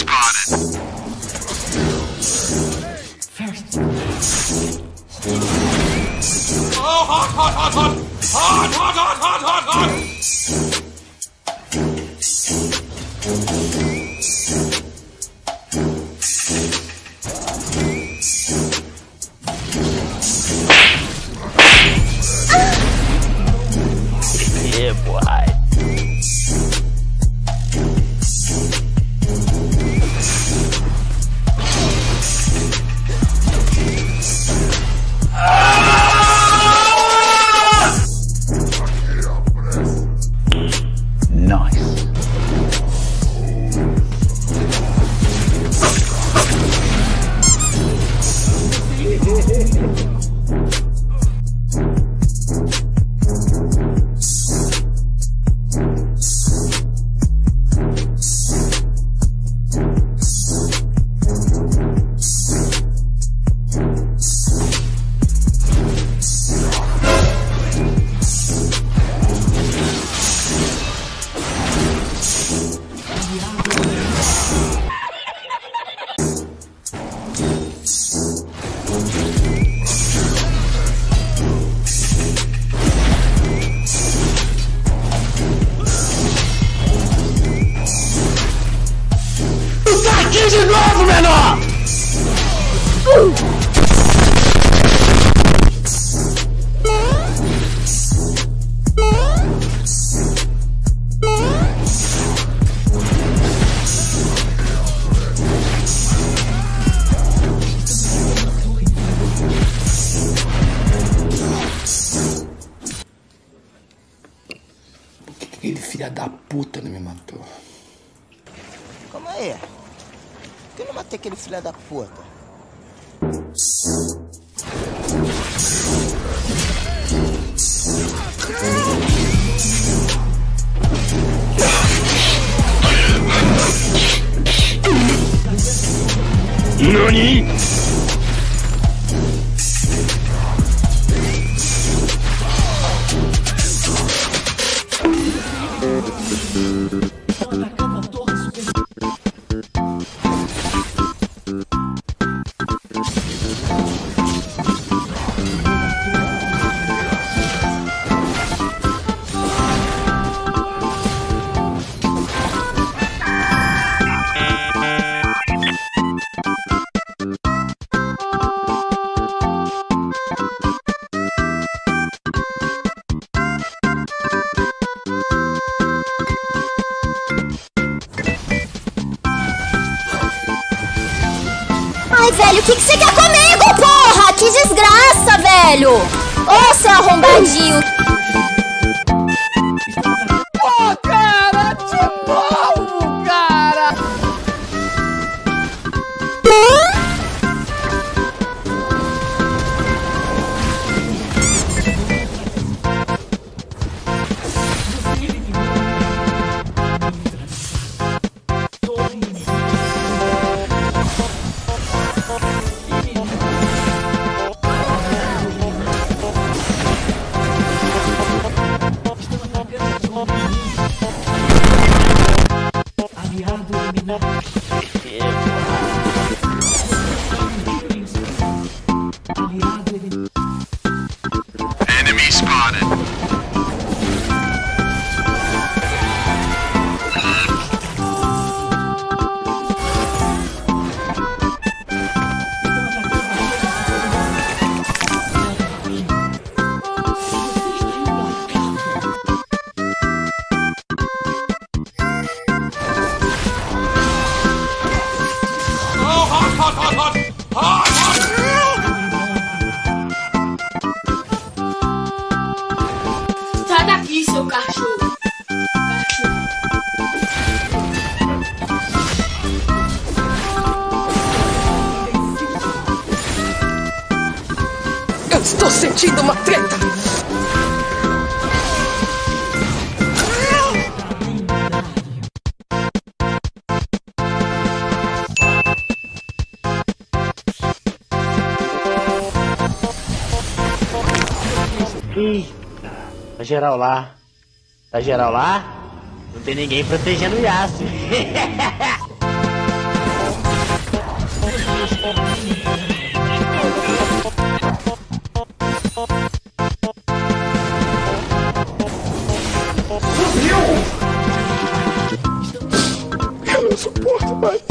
Spotted. Oh, hot, hot, hot, hot! Hot, hot, hot, hot, hot, hot! De novo, menor! Aquele filho da puta não me matou. Calma aí. Que eu não matei aquele filho da puta? NANI?! Ai, velho, o que, que você quer comigo, porra? Que desgraça, velho! Ô, seu arrombadinho! Música Sai daqui, seu cachorro. Cachorro. Eu estou sentindo uma treta! Ih, tá geral lá. Tá geral lá? Não tem ninguém protegendo o Yasuo. Eu não suporto mais.